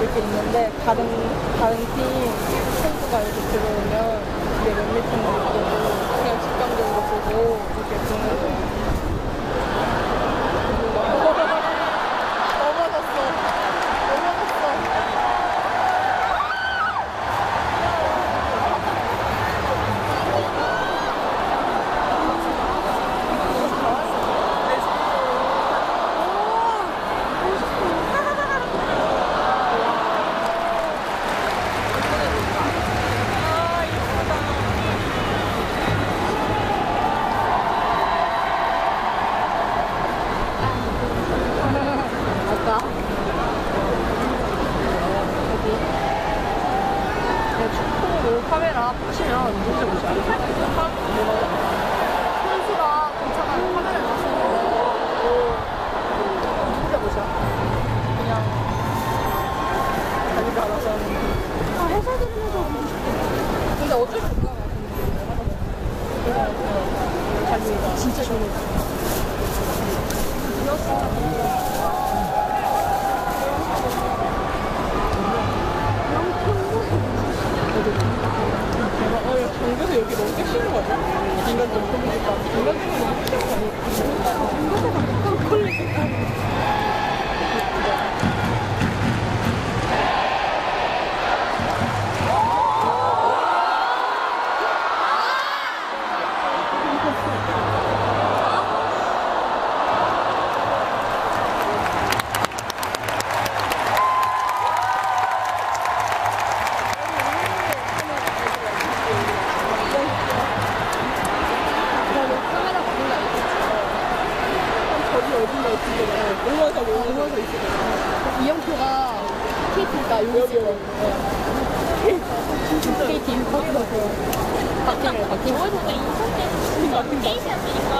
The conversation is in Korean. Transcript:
다른 다른 팀 선수가 이렇게 들어오면 이게 몇 미터인지 보고 그냥 직관적으로 보고 이렇게 보는. 넘 카메라 붙이면 문제 보지 않아요? 선수가 괜찮아요 카메라 붙이는 거 문제 보죠 그냥 자기가 알아서 하는 거. 아 해설들면서 근데 어쩔 수 없나 봐요 자기가 진짜 좋은 어, 여기 너무 섹시한 거 같아. 인간적으로. 인간적으로 너무 섹시한 거아 저기 어딘가 있을 거야. 응원석, 응원석 있을 거야. 이영표가 KT가 여기 여기 여기. KT 거기서 그 바뀐 거 바뀐 거. 바뀐 거.